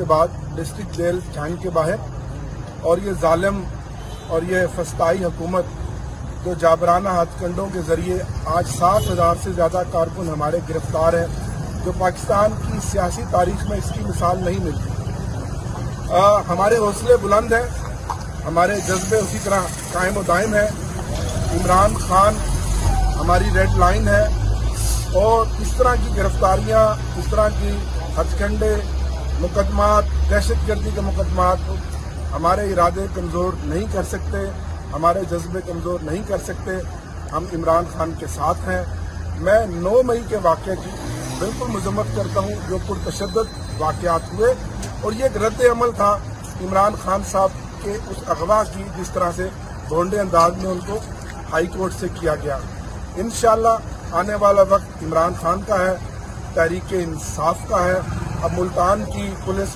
के बाद district jail छांग के बाहर और ये जालिम और ये फस्ताई हुकूमत जो जाबराना हथकंडों के ज़रिए आज सात हज़ार से ज़्यादा कारकुन हमारे गिरफ़्तार हैं जो पाकिस्तान की सियासी तारीख में इसकी मिसाल नहीं मिलती। आ, हमारे हौसले बुलंद हैं हमारे जज्बे उसी तरह कायम दायम है। इमरान खान हमारी रेड लाइन है और इस तरह की गिरफ्तारियाँ इस तरह की हथकंडे मुकदमात, दहशत गर्दी के मुकदमात हमारे इरादे कमज़ोर नहीं कर सकते, हमारे जज्बे कमज़ोर नहीं कर सकते। हम इमरान खान के साथ हैं। मैं 9 मई के वाक़े की बिल्कुल मजम्मत करता हूँ, जो पुरतशद वाकयात हुए। और ये एक रद्द अमल था इमरान खान साहब के उस अगवा की, जिस तरह से भोंडे अंदाज में उनको हाई कोर्ट से किया गया। इन आने वाला वक्त इमरान खान का है तहरीक इंसाफ का है। अब मुल्तान की पुलिस